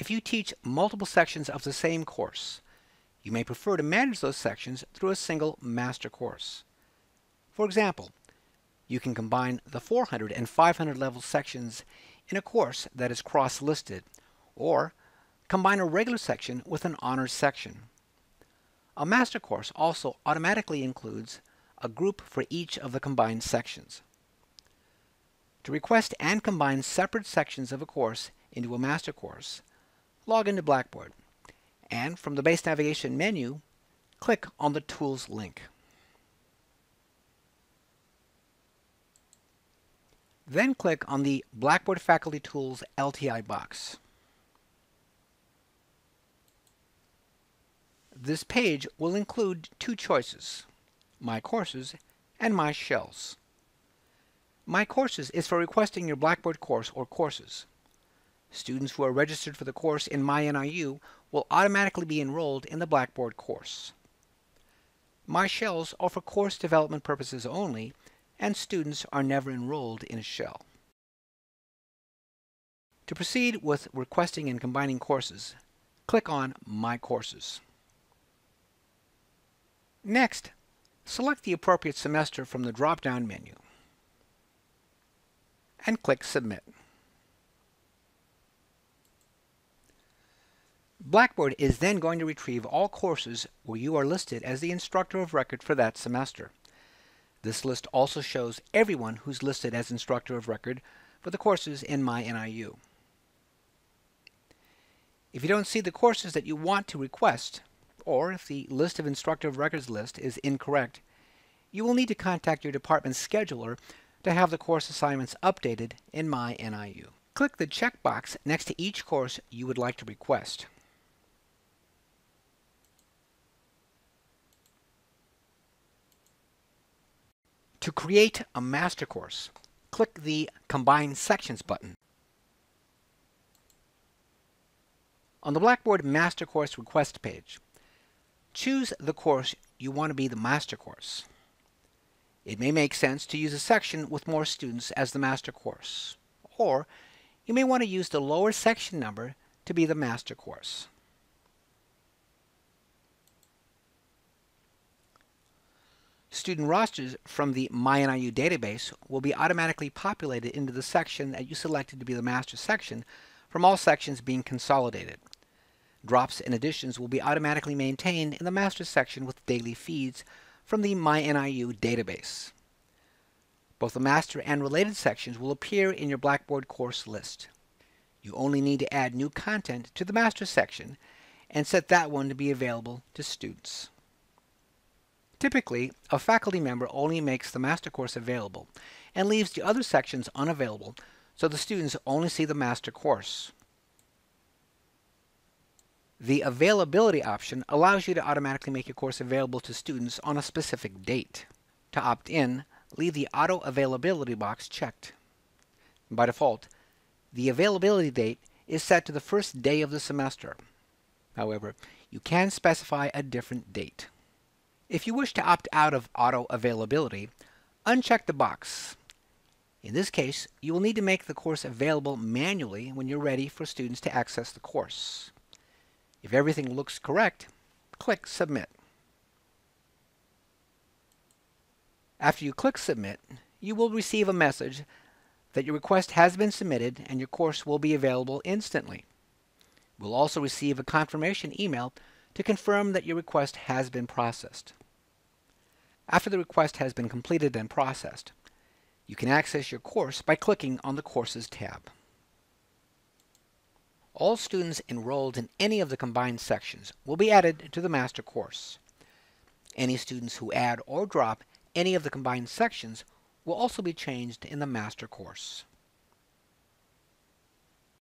If you teach multiple sections of the same course, you may prefer to manage those sections through a single master course. For example, you can combine the 400 and 500 level sections in a course that is cross-listed, or combine a regular section with an honors section. A master course also automatically includes a group for each of the combined sections. To request and combine separate sections of a course into a master course, log into Blackboard, and from the Base Navigation menu, click on the Tools link. Then click on the Blackboard Faculty Tools LTI box. This page will include two choices, My Courses and My Shells. My Courses is for requesting your Blackboard course or courses. Students who are registered for the course in MyNIU will automatically be enrolled in the Blackboard course. My Shells are for course development purposes only, and students are never enrolled in a shell. To proceed with requesting and combining courses, click on My Courses. Next, select the appropriate semester from the drop-down menu and click Submit. Blackboard is then going to retrieve all courses where you are listed as the instructor of record for that semester. This list also shows everyone who's listed as instructor of record for the courses in MyNIU. If you don't see the courses that you want to request, or if the list of instructor of records list is incorrect, you will need to contact your department scheduler to have the course assignments updated in MyNIU. Click the checkbox next to each course you would like to request. To create a master course, click the Combine Sections button. On the Blackboard Master Course Request page, choose the course you want to be the master course. It may make sense to use a section with more students as the master course, or you may want to use the lower section number to be the master course. Student rosters from the MyNIU database will be automatically populated into the section that you selected to be the master section from all sections being consolidated. Drops and additions will be automatically maintained in the master section with daily feeds from the MyNIU database. Both the master and related sections will appear in your Blackboard course list. You only need to add new content to the master section and set that one to be available to students. Typically, a faculty member only makes the master course available and leaves the other sections unavailable so the students only see the master course. The availability option allows you to automatically make a course available to students on a specific date. To opt in, leave the auto availability box checked. By default, the availability date is set to the first day of the semester. However, you can specify a different date. If you wish to opt out of auto availability, uncheck the box. In this case, you will need to make the course available manually when you're ready for students to access the course. If everything looks correct, click Submit. After you click Submit, you will receive a message that your request has been submitted and your course will be available instantly. Will also receive a confirmation email to confirm that your request has been processed. After the request has been completed and processed, you can access your course by clicking on the Courses tab. All students enrolled in any of the combined sections will be added to the master course. Any students who add or drop any of the combined sections will also be changed in the master course.